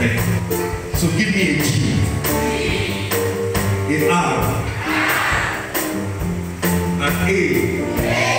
Thank. So give me a G. An R. An A.